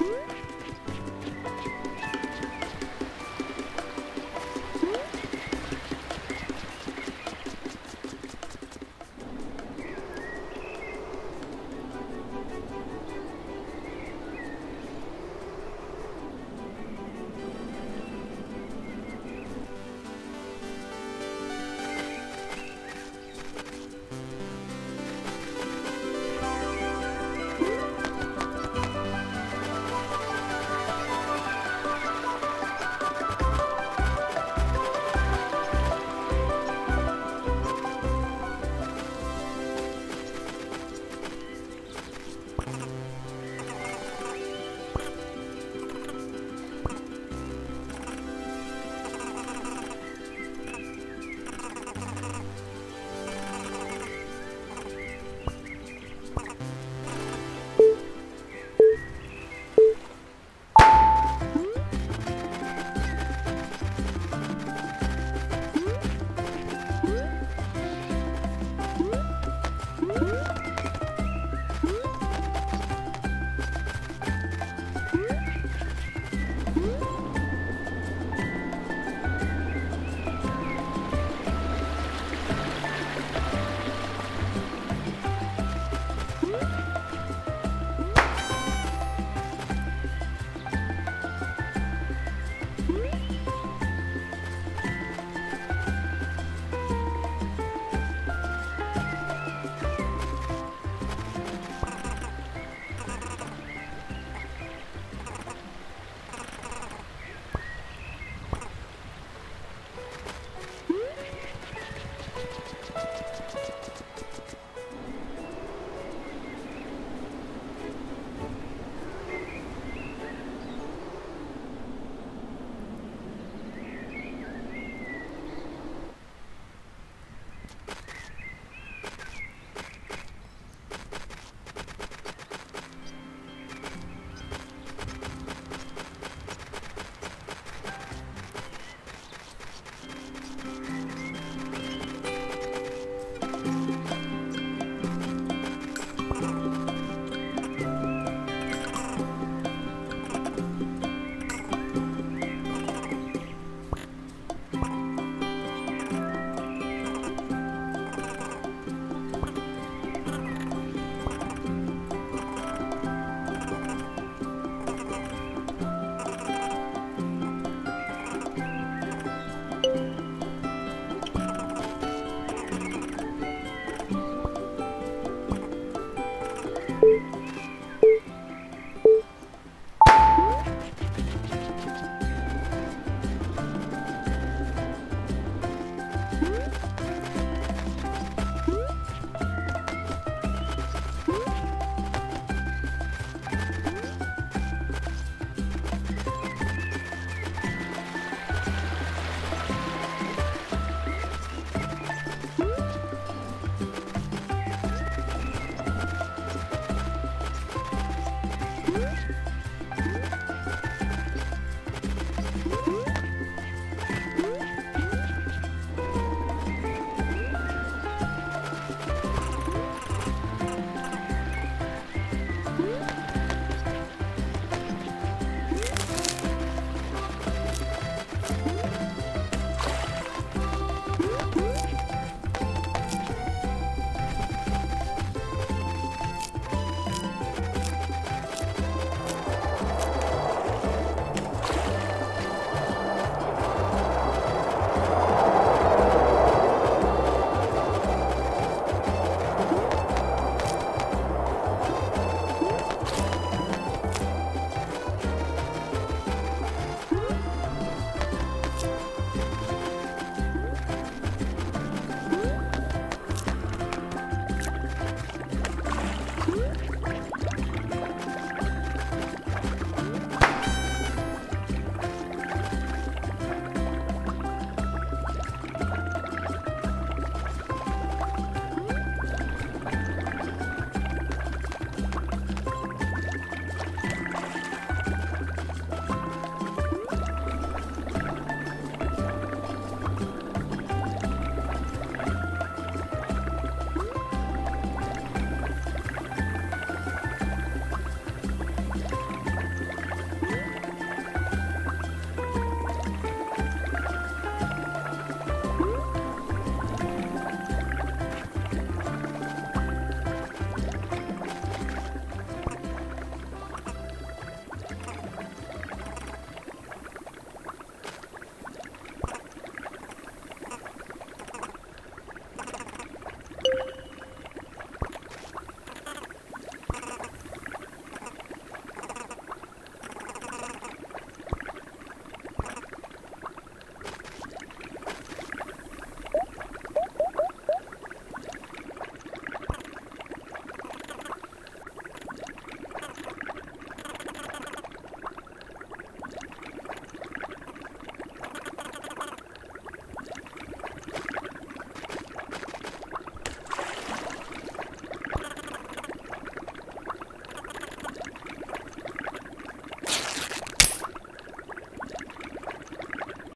hmm